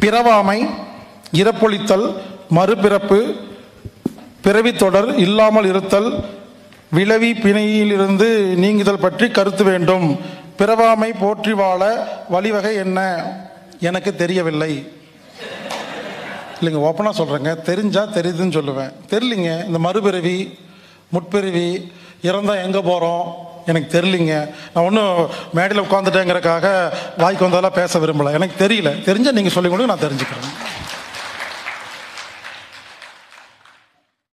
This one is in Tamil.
பிறவாமை இறப்பொழித்தல் மறுபிறப்பு பிறவி தொடர் இல்லாமல் இருத்தல் விளவி பிணையிலிருந்து நீங்குதல் பற்றி கருத்து வேண்டும். பிறவாமை போற்றி வாழ வழிவகை என்ன? எனக்கு தெரியவில்லை. இல்லைங்க ஓப்பனாக சொல்கிறேங்க தெரிஞ்சா தெரியுதுன்னு சொல்லுவேன். தெரியலிங்க இந்த மறுபிறவி முற்பிறவி இறந்தால் எங்கே போகிறோம் எனக்கு தெரியலிங்க. நான் ஒன்றும் மேடையில் உட்காந்துட்டேங்கிறக்காக வாய்க்கு வந்ததெல்லாம் பேச விரும்பலை. எனக்கு தெரியல. தெரிஞ்சால் நீங்கள் சொல்லிக் கொடுங்க நான் தெரிஞ்சுக்கிறேன்.